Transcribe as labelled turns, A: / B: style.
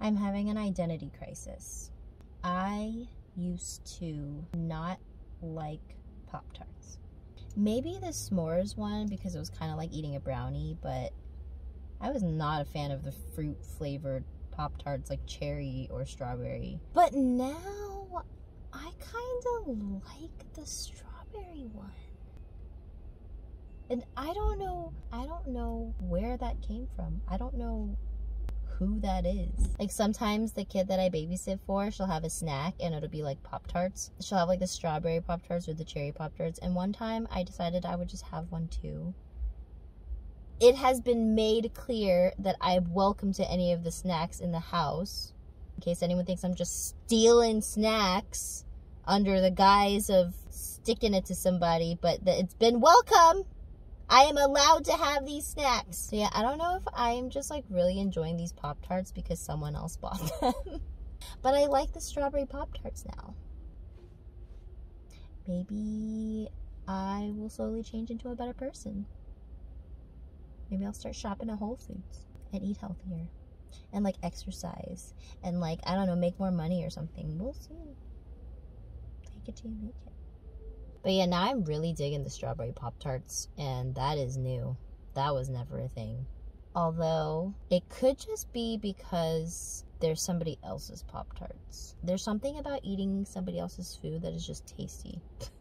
A: I'm having an identity crisis. I used to not like Pop Tarts. Maybe the s'mores one because it was kind of like eating a brownie, but I was not a fan of the fruit flavored Pop Tarts like cherry or strawberry. But now I kind of like the strawberry one. And I don't know, I don't know where that came from. I don't know who that is. Like sometimes the kid that I babysit for, she'll have a snack and it'll be like Pop Tarts. She'll have like the strawberry Pop Tarts or the cherry Pop Tarts. And one time I decided I would just have one too. It has been made clear that I'm welcome to any of the snacks in the house. In case anyone thinks I'm just stealing snacks under the guise of sticking it to somebody, but it's been welcome. I am allowed to have these snacks. So yeah, I don't know if I'm just like really enjoying these Pop Tarts because someone else bought them. but I like the strawberry Pop Tarts now. Maybe I will slowly change into a better person. Maybe I'll start shopping at Whole Foods and eat healthier and like exercise and like, I don't know, make more money or something. We'll see. Take it till you make it. But yeah, now I'm really digging the strawberry Pop Tarts, and that is new. That was never a thing. Although, it could just be because there's somebody else's Pop Tarts. There's something about eating somebody else's food that is just tasty.